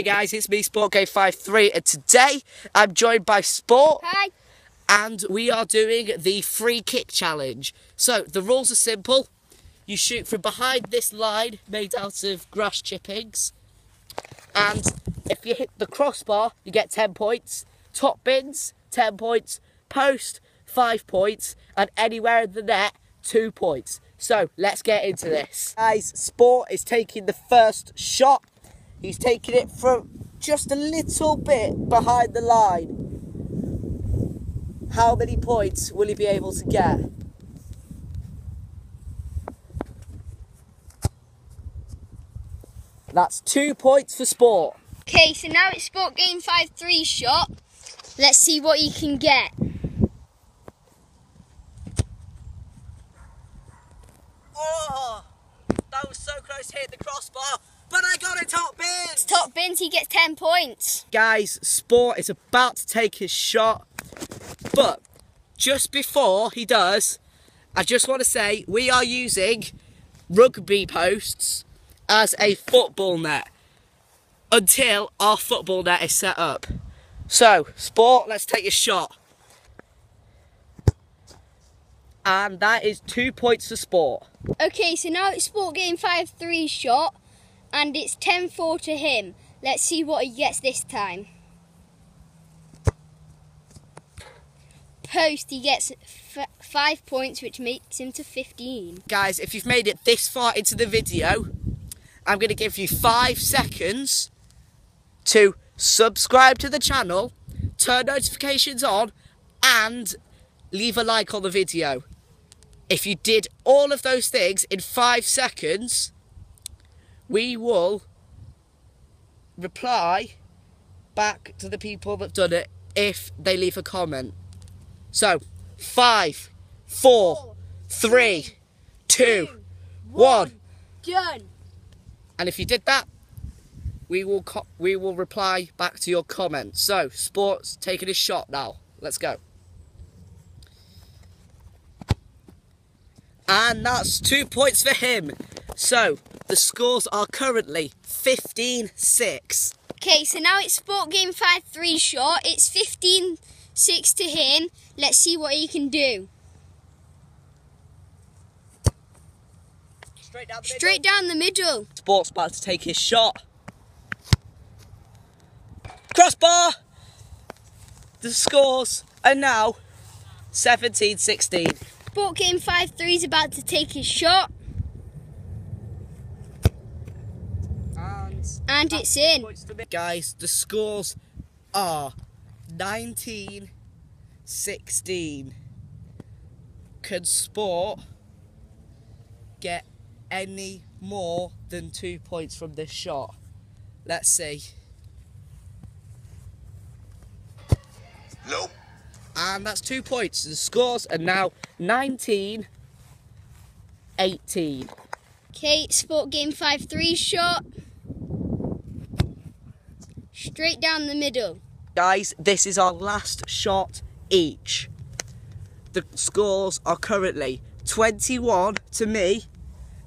Hey guys, it's me, SportGame53, and today I'm joined by Sport. Hi. And we are doing the free kick challenge. So, the rules are simple. You shoot from behind this line made out of grass chippings. And if you hit the crossbar, you get 10 points. Top bins, 10 points. Post, 5 points. And anywhere in the net, 2 points. So, let's get into this. Guys, Sport is taking the first shot. He's taking it from just a little bit behind the line. How many points will he be able to get? That's two points for sport. Okay, so now it's Sport Game 5 3 shot. Let's see what you can get. Oh, that was so close to hit the crossbar, but I got it top bins, he gets 10 points. Guys, Sport is about to take his shot, but just before he does, I just want to say we are using rugby posts as a football net until our football net is set up. So, Sport, let's take a shot. And that is two points for Sport. Okay, so now it's Sport Game 5 3 shot, and it's 10 4 to him. Let's see what he gets this time. Post, he gets f- 5 points, which makes him to 15. Guys, if you've made it this far into the video, I'm going to give you five seconds to subscribe to the channel, turn notifications on, and leave a like on the video. If you did all of those things in five seconds, we will reply back to the people that've done it if they leave a comment. So, five, four, three, two, one. Done. And if you did that, we will we will reply back to your comment. So, sports taking a shot now. Let's go. And that's two points for him. So, the scores are currently 15 6. Okay, so now it's Sport Game 5 3 shot. It's 15 6 to him. Let's see what he can do. Straight down the Straight down the middle. Sports about to take his shot. Crossbar! The scores are now 17 16. Sport Game 5 3 is about to take his shot. And, And it's in. Guys, the scores are 19 16. Can Sport get any more than two points from this shot? Let's see. Nope. And that's two points. The scores are now 19 18. Okay, Sport Game 5 3 shot. Straight down the middle. Guys, this is our last shot each. The scores are currently 21 to me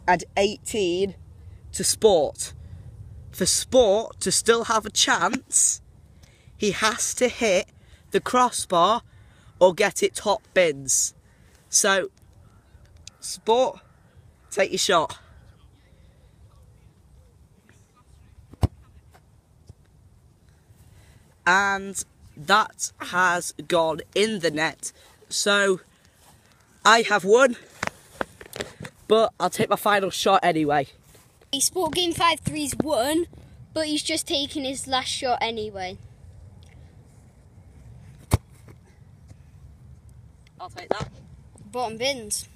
and 18 to Sport. For Sport to still have a chance, he has to hit the crossbar or get it top bins. So, Sport, take your shot. And that has gone in the net. So I have won, but I'll take my final shot anyway. Sport Game 5 3's won, but he's just taking his last shot anyway. I'll take that. Bottom bins.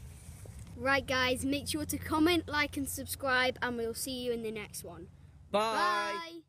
Right, guys, make sure to comment, like, and subscribe, and we'll see you in the next one. Bye. Bye.